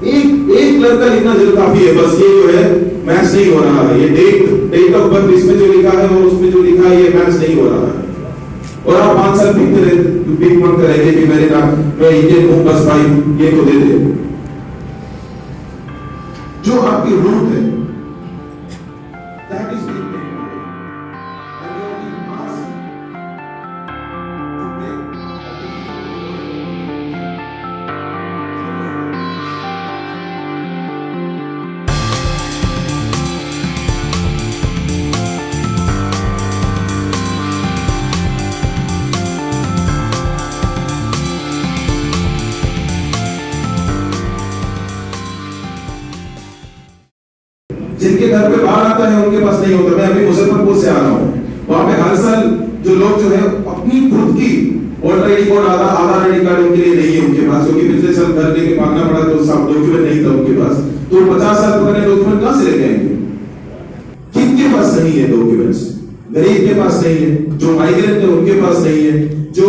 ایک ایک لڑکا لکھنا جو کافی ہے، بس یہ جو ہے میچ نہیں ہو رہا ہے۔ یہ ڈیٹ ڈیٹ آف برتھ اس میں جو لکھا ہے اور اس میں جو لکھا ہے، یہ میچ نہیں ہو رہا ہے۔ اور آپ پانچ سال بھیگتے رہے بھیگ مانگتے رہے گے کہ میرے نام میں انڈین ہوں بس بھائی یہ تو دے دے جو آپ کی روٹ ہے جن کے گھر پہ باہر آتا ہے، ان کے پاس نہیں ہوتا، میں ابھی مظفر پور سے آ رہا ہوں۔ وہاں پہ ہر سال جو لوگ جو ہے اپنی خود کی ووٹر آئی ڈی کارڈ آدھا آدھار آئی ڈی کارڈ ان کے لیے نہیں ہے ان کے پاس، کیونکہ پچھلے سال گھر لے کے مانگنا پڑا تو سب ڈاکیومنٹ نہیں تھا ان کے پاس۔ تو پچاس سال پرانے ڈاکیومنٹ کہاں سے لے کے آئیں گے؟ کن کے پاس نہیں ہے ڈاکیومنٹس غریب کے پاس نہیں ہے، جو مائگرینٹ ہے ان کے پاس نہیں ہے، جو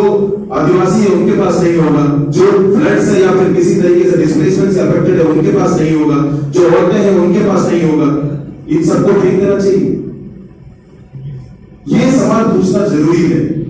آدیواسی ہے ان کے پاس نہیں ہوگا جو فلڈ سے یا پھر کسی طریقے سے ڈسپلیسمنٹ افیکٹڈ ہے ان کے پاس نہیں ہوگا۔ جو عورتیں ہیں، ان کے پاس نہیں ہوگا۔ ان سب کو ٹھیک کرنا چاہیے۔ یہ سوال پوچھنا ضروری ہے۔